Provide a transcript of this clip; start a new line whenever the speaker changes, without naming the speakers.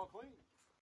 all clean.